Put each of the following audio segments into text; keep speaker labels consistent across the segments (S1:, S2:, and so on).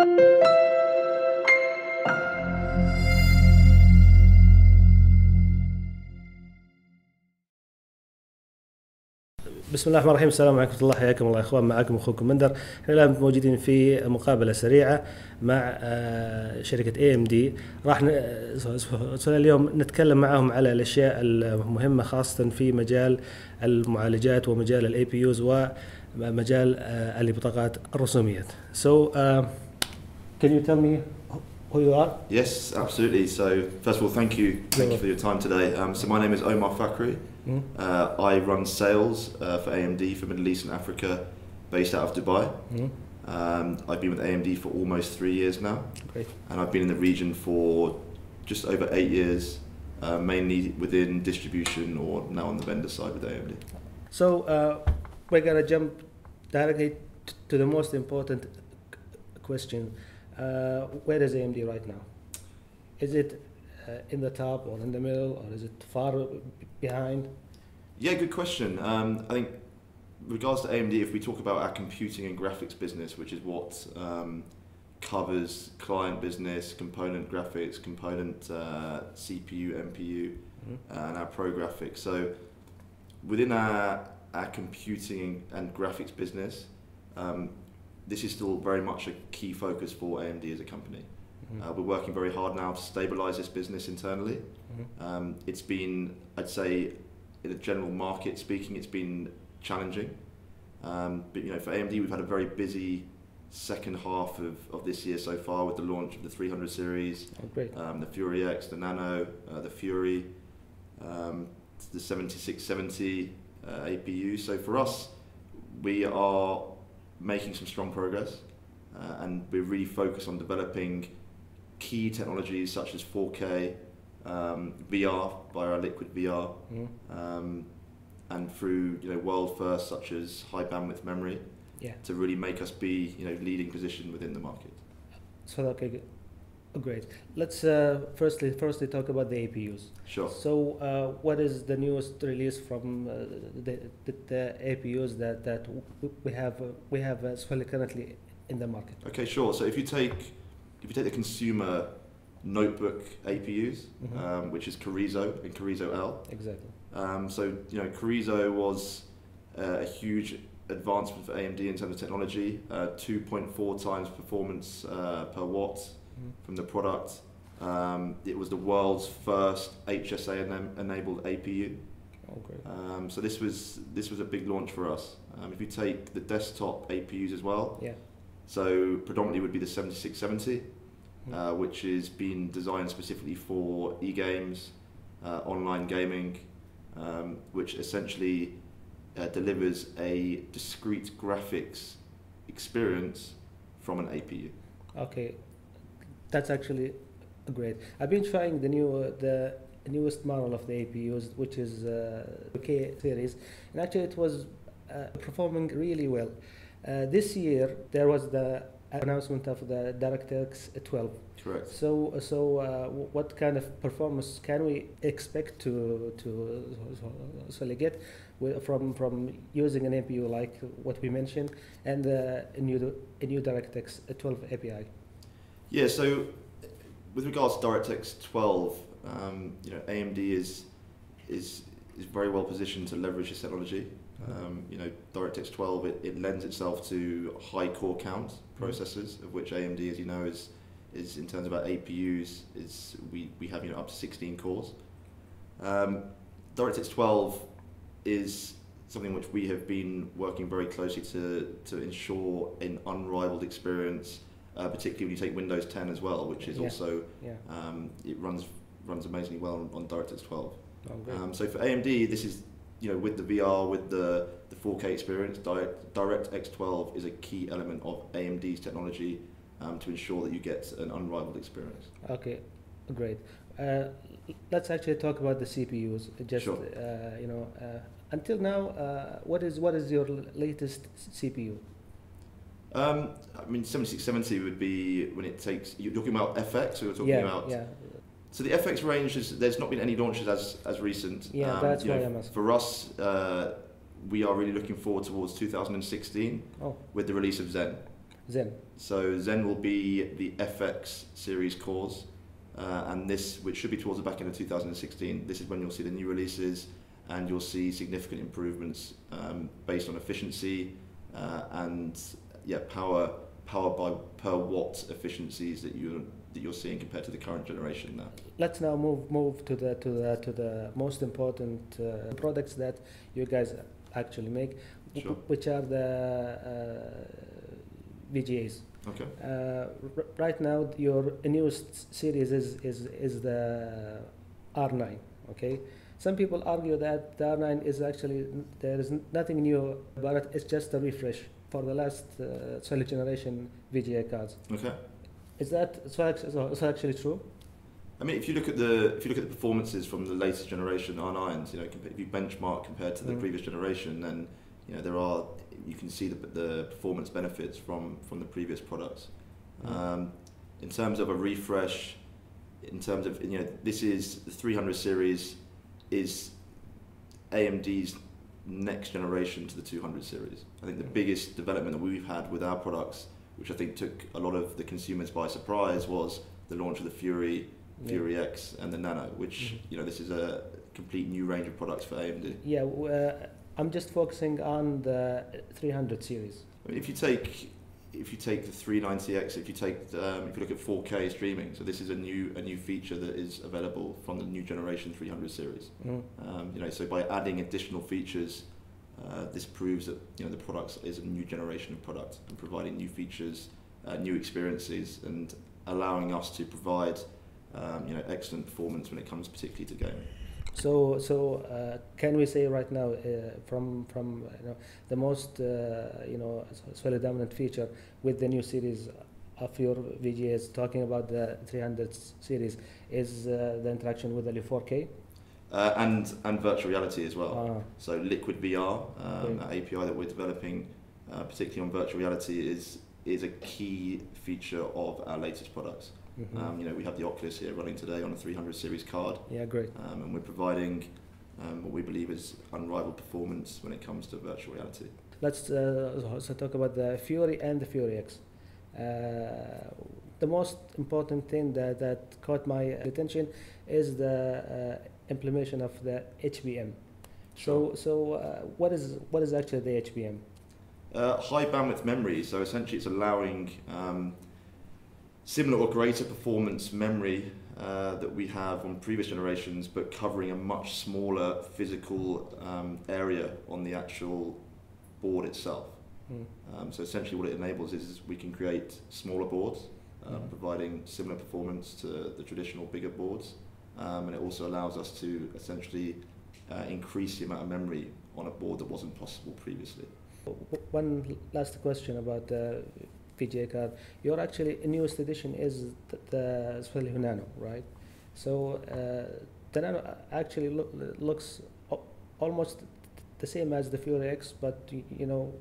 S1: بسم الله الرحمن الرحيم. السلام عليكم ورحمة الله حياكم الله إخوان معكم أخوكم مندر. إحنا الآن موجودين في مقابلة سريعة مع آه، شركة اي ام دي راح آه، اليوم نتكلم معهم على الأشياء المهمة خاصة في مجال المعالجات ومجال الاي بي يوز ومجال آه، البطاقات الرسوميات. So uh, can you tell me who you are?
S2: Yes, absolutely. So, first of all, thank you, thank you for your time today. Um, so, my name is Omar Fakri.
S1: Mm,
S2: Uh, I run sales uh, for AMD for Middle East and Africa, based out of Dubai.
S1: mm,
S2: Um, I've been with AMD for almost three years now,
S1: Great.
S2: and I've been in the region for just over eight years, uh, mainly within distribution or now on the vendor side with AMD.
S1: So uh, we're gonna jump directly to the most important question. Uh, where is AMD right now? Is it uh, in the top or in the middle or is it far behind?
S2: Yeah, good question. Um, I think, regards to AMD, if we talk about our computing and graphics business, which is what um, covers client business, component graphics, component uh, CPU, MPU,
S1: Mhm.
S2: uh, and our pro graphics. So, within our, our computing and graphics business, um, this is still very much a key focus for AMD as a company.
S1: Mhm.
S2: Uh, we're working very hard now to stabilize this business internally.
S1: Mhm.
S2: Um, it's been, I'd say, in a general market speaking, it's been challenging. Um, but you know, for AMD, we've had a very busy second half of, of this year so far with the launch of the 300 series,
S1: Oh,
S2: um, the Fury X, the Nano, uh, the Fury, um, the 7670 uh, APU. So for us, we are making some strong progress, uh, and we're really focused on developing key technologies such as 4K, um, VR via our Liquid VR,
S1: Mhm.
S2: um, and through you know world first such as high bandwidth memory
S1: Yeah.
S2: to really make us be you know leading position within the market.
S1: So okay, g- oh, great. Let's uh, firstly firstly talk about the APUs.
S2: Sure.
S1: So uh, what is the newest release from uh, the, the, the APUs that that we have uh, we have uh, currently in the market?
S2: Okay, sure. So if you take if you take the consumer notebook APUs,
S1: Mhm.
S2: um, which is Carrizo and Carrizo L.
S1: Exactly.
S2: Um, so you know Carrizo was uh, a huge advancement for AMD in terms of technology, uh, 2.4 times performance uh, per watt. From the product. Um, it was the world's first HSA ena- enabled APU.
S1: Oh, great.
S2: Um, so this was this was a big launch for us. Um, if you take the desktop APUs as well,
S1: Yeah.
S2: so predominantly would be the 7670,
S1: Mm.
S2: uh, which is been designed specifically for e-games, uh, online gaming, um, which essentially uh, delivers a discrete graphics experience from an APU.
S1: Okay, that's actually great. I've been trying the new uh, the newest model of the APUs, which is uh, K series, and actually it was uh, performing really well. Uh, this year there was the announcement of the DirectX 12.
S2: Correct.
S1: So, so uh, what kind of performance can we expect to to so get from from using an APU like what we mentioned and uh, a new a new DirectX 12 API?
S2: Yeah, so with regards to DirectX 12, um, you know, AMD is is is very well positioned to leverage this technology. Um, you know, DirectX 12 it, it lends itself to high core count processors, of which AMD, as you know, is is in terms of our APUs is we, we have you know up to 16 cores. Um, DirectX 12 is something which we have been working very closely to to ensure an unrivaled experience uh, particularly when you take Windows 10 as well, which is
S1: Yeah.
S2: also
S1: Yeah.
S2: um, it runs runs amazingly well on, on DirectX 12.
S1: Oh.
S2: Um, so for AMD, this is you know with the VR with the the 4K experience, Direct, DirectX 12 is a key element of AMD's technology um, to ensure that you get an unrivaled experience.
S1: Okay, great. Uh, let's actually talk about the CPUs. Just
S2: Sure.
S1: uh, you know, uh, until now, uh, what is what is your latest CPU?
S2: Um, I mean, 7670 would be when it takes. You're talking about FX, or you're talking
S1: yeah,
S2: about
S1: yeah.
S2: So the FX range is there's not been any launches as as recent. Um,
S1: Yeah, that's
S2: you know,
S1: I'm asking.
S2: For us, uh, we are really looking forward towards 2016
S1: Oh,
S2: with the release of Zen.
S1: Zen.
S2: So Zen will be the FX series cores, uh, and this, which should be towards the back end of 2016, this is when you'll see the new releases and you'll see significant improvements um, based on efficiency uh, and yeah, power power by per watt efficiencies that you that you're seeing compared to the current generation now.
S1: Let's now move move to the to the to the most important uh, products that you guys actually make,
S2: Sure.
S1: which are the uh, VGAs.
S2: Okay.
S1: Uh, r- right now, your newest series is, is, is the R9. Okay, some people argue that the R9 is actually there is nothing new, but it's just a refresh for the last uh, solid generation VGA cards.
S2: Okay.
S1: Is that so so- so actually true?
S2: I mean, if you look at the if you look at the performances from the latest generation R9s, you know, if you benchmark compared to the
S1: Mm.
S2: previous generation, then you know there are you can see the, the performance benefits from from the previous products.
S1: Mm.
S2: Um, in terms of a refresh, in terms of you know this is the 300 series is AMD's next generation to the 200 series. I think the
S1: Mm.
S2: biggest development that we've had with our products, which I think took a lot of the consumers by surprise, was the launch of the Fury,
S1: Yeah.
S2: Fury X, and the Nano. Which
S1: Mhm.
S2: you know this is a complete new range of products for AMD.
S1: Yeah, uh, I'm just focusing on the 300 series.
S2: I mean, if you take if you take the 390X, if you take um, if you look at 4K streaming, so this is a new a new feature that is available from the new generation 300 series.
S1: Mm.
S2: Um, you know, so by adding additional features, uh, this proves that you know the product is a new generation of product and providing new features, uh, new experiences, and allowing us to provide um, you know excellent performance when it comes particularly to gaming.
S1: So, so uh, can we say right now, uh, from from you know the most uh, you know solid dominant feature with the new series of your VGAs, talking about the 300 series, is uh, the interaction with the 4K?
S2: Uh, and and virtual reality as well.
S1: Ah,
S2: So Liquid VR, um, that API that we're developing, uh, particularly on virtual reality, is is a key feature of our latest products.
S1: Mhm.
S2: Um, you know, we have the Oculus here running today on a 300 series card,
S1: yeah, great.
S2: um, and we're providing um, what we believe is unrivaled performance when it comes to virtual reality.
S1: Let's uh, also talk about the Fury and the Fury X. Uh, the most important thing that, that caught my attention is the uh, implementation of the HBM. So, so uh, what is what is actually the HBM?
S2: Uh, high bandwidth memory, so essentially it's allowing um, similar or greater performance memory uh, that we have on previous generations, but covering a much smaller physical um, area on the actual board itself.
S1: Hmm.
S2: Um, so essentially what it enables is we can create smaller boards, uh,
S1: Mhm.
S2: providing similar performance to the traditional bigger boards. Um, and it also allows us to essentially uh, increase the amount of memory on a board that wasn't possible previously.
S1: One last question about the VGA card. Your actually newest edition is the, the Swahili Nano, right? So uh, the Nano actually loo- looks almost the same as the Fury X, but you know,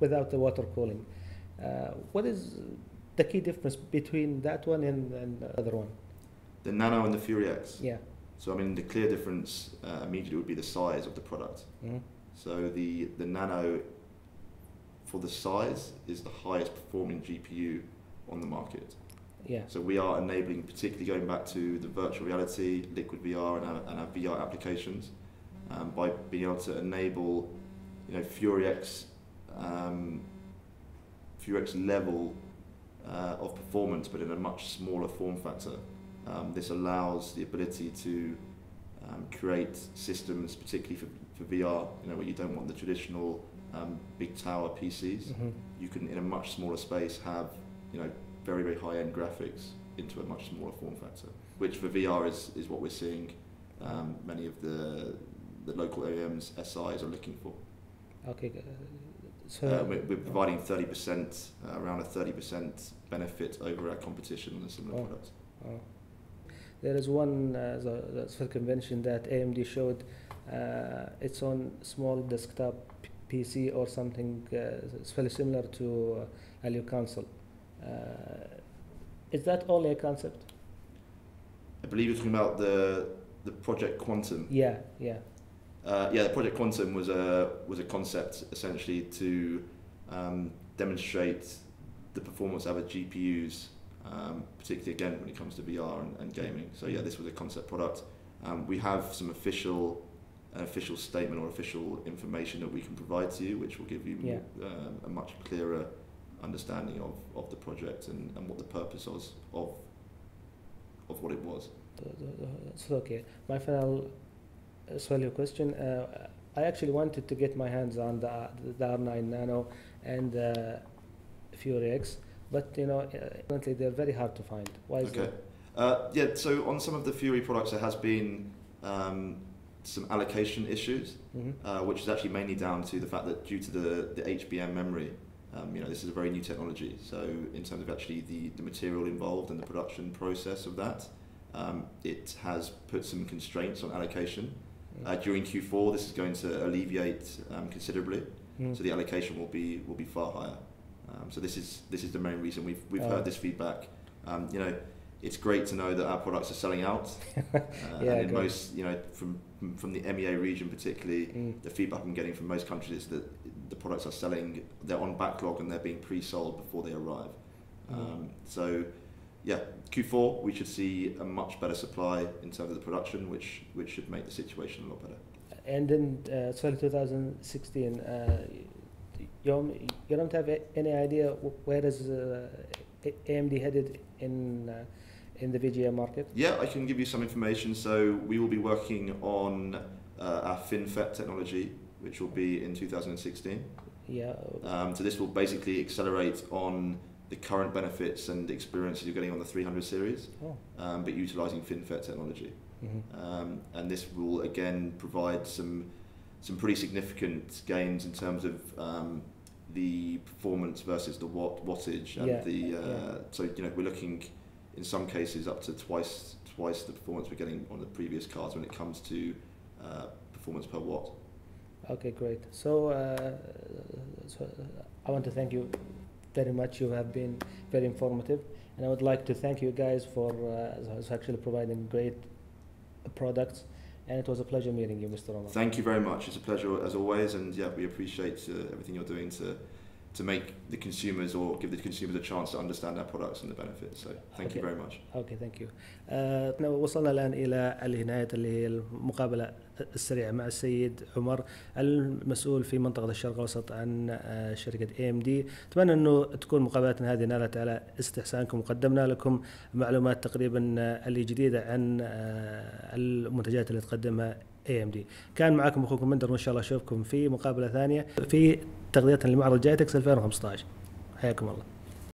S1: without the water cooling. Uh, what is the key difference between that one and, and the other one?
S2: The Nano and the Fury X.
S1: Yeah.
S2: So I mean, the clear difference uh, immediately would be the size of the product.
S1: Mhm.
S2: So the the Nano, for the size, is the highest performing GPU on the market.
S1: Yeah.
S2: So we are enabling, particularly going back to the virtual reality, liquid VR, and our, and our VR applications, um, by being able to enable, you know, Fury X, um, Fury X level uh, of performance, but in a much smaller form factor. Um, this allows the ability to um, create systems, particularly for, for VR, you know, where you don't want the traditional um, big tower PCs
S1: Mhm.
S2: you can in a much smaller space have you know very very high end graphics into a much smaller form factor which for VR is, is what we're seeing um, many of the the local OEMs SIs are looking for
S1: Okay. So
S2: uh, we're, we're providing 30% uh, around a 30% benefit over our competition on a similar
S1: Oh.
S2: product
S1: Oh. There is one uh, the, the convention that AMD showed. Uh, it's on small desktop PC or something. Uh, it's very similar to uh, Alio console. Uh, is that only a concept?
S2: I believe you're talking about the the project Quantum
S1: Yeah, yeah.
S2: Uh, yeah, the Project Quantum was a was a concept essentially to um, demonstrate the performance of of GPUs, um, particularly again when it comes to VR and, and gaming. So yeah, this was a concept product. Um, we have some official an official statement or official information that we can provide to you, which will give you
S1: Yeah.
S2: more, um, a much clearer understanding of, of the project and, and what the purpose was of of what it was.
S1: So okay. My final uh, solely question. Uh, I actually wanted to get my hands on the, the R9 Nano and uh, Fury X, but you know, uh, currently they're very hard to find. Why is
S2: Okay.
S1: that?
S2: Uh, yeah, so on some of the Fury products, there has been um, some allocation issues,
S1: hmm
S2: uh, which is actually mainly down to the fact that due to the, the HBM memory, um, you know, this is a very new technology. So in terms of actually the, the material involved and the production process of that, um, it has put some constraints on allocation. Uh, during Q4, this is going to alleviate um, considerably.
S1: Mm.
S2: So the allocation will be will be far higher. Um, so this is this is the main reason we've we've
S1: Oh.
S2: heard this feedback. Um, you know, it's great to know that our products are selling out. Uh,
S1: Yeah,
S2: and in
S1: great.
S2: most, you know, from from the MEA region particularly,
S1: Mm.
S2: the feedback I'm getting from most countries is that the products are selling. They're on backlog and they're being pre-sold before they arrive.
S1: Mm.
S2: Um, so, yeah, Q4 we should see a much better supply in terms of the production, which which should make the situation a lot better.
S1: And in uh, sorry, 2016, uh, you, you don't have any idea wh- where is uh, AMD headed in uh, in the VGA market?
S2: Yeah, I can give you some information. So we will be working on uh, our FinFET technology, which will be in 2016.
S1: Yeah.
S2: Um, so this will basically accelerate on the current benefits and experiences you're getting on the 300 series,
S1: Oh.
S2: um, but utilizing FinFET technology.
S1: mhm.
S2: Um, and this will again provide some some pretty significant gains in terms of um, the performance versus the watt wattage and
S1: Yeah,
S2: the uh,
S1: yeah.
S2: so you know we're looking in some cases up to twice twice the performance we're getting on the previous cards when it comes to uh, performance per watt.
S1: Okay, great. So, uh, so I want to thank you very much. You have been very informative, and I would like to thank you guys for uh, actually providing great products. And it was a pleasure meeting you, Mr. Omar.
S2: Thank you very much. It's a pleasure as always, and yeah, we appreciate uh, everything you're doing to to make the consumers or give the consumers a chance to understand our products and the benefits. So thank you
S1: Okay.
S2: very much.
S1: أوكي ثانك يو وصلنا الآن إلى اللي نهايه اللي هي المقابلة السريعة مع السيد عمر المسؤول في منطقة الشرق الأوسط عن آه، ام دي أتمنى أنه تكون مقابلتنا هذه نالت على استحسانكم وقدمنا لكم معلومات تقريبا آه، اللي جديدة عن آه، المنتجات اللي تقدمها دي كان معكم أخوكم مندر وإن شاء الله أشوفكم في مقابلة ثانية في تغطيه لمعرض جايتكس 2015 حياكم الله.